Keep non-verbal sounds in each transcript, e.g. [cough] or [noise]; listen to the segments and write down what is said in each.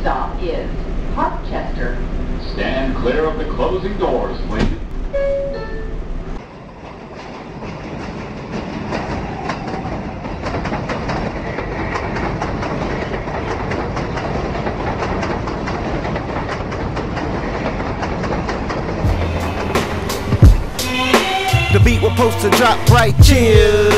stop is Parkchester. Stand clear of the closing doors, please. The beat was supposed to drop right chill.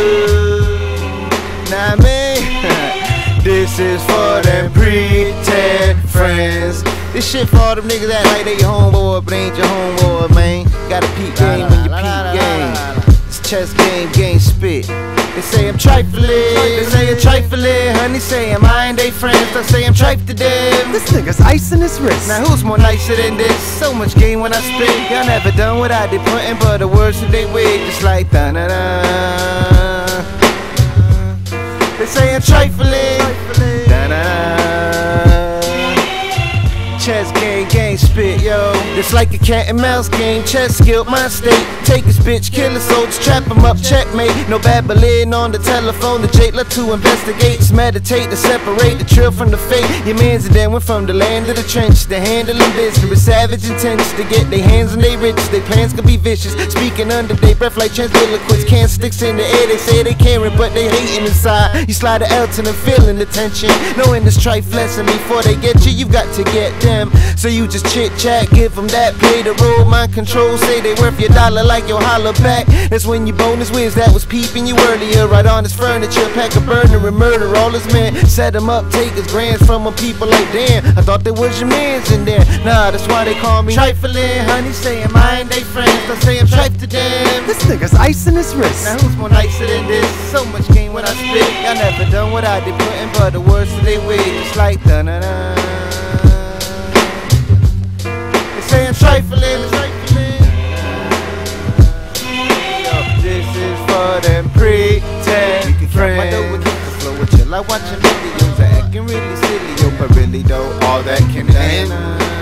Nah, man. [laughs] this is for them pretend friends. This shit for all them niggas that like they your homeboy, but ain't your homeboy, man. Got a peep game when you peep game. It's chess game, game spit. They say I'm trifling, they say I'm trifling. Honey say I'm I ain't they friends, I say I'm trife to them. This nigga's icing his wrist. Now who's more nicer than this? So much game when I spit. Y'all never done what I did, putting but the words that they weigh, just like da da da. It's like a cat and mouse game. Chess skill, my state. Take this bitch, kill his soldiers, trap him up, checkmate. No babbling on the telephone. The jailer to investigate, meditate to separate the trill from the fake. Your mans and then went from the land of the trench to handling business with savage intentions to get their hands on their riches. Their plans could be vicious. Speaking under their breath like transdiloquents. Can't sticks in the air. They say they caring, but they hating inside. You slide the Elton and feeling the tension. Knowing this trife lesson before they get you, you got to get them. So you just chit chat, give them that, play the role, mind control, say they worth your dollar like your holler back. That's when your bonus wins that was peeping you earlier. Right on his furniture, pack a burner and murder all his men. Set him up, take his grands from them people like damn. I thought there was your mans in there. Nah, that's why they call me trifling. Honey say I'm ain't they friends, I say I'm trife to them. This nigga's icing his wrist. Now who's more nicer than this? So much game when I spit. Y'all never done what I did, putting but the words to they way, just like da na na. They say I'm trifling, This is for them pretend friends. Flow with you like watching videos, acting really silly, yo, but really though, all that can end.